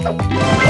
Tchau.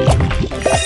Let's go.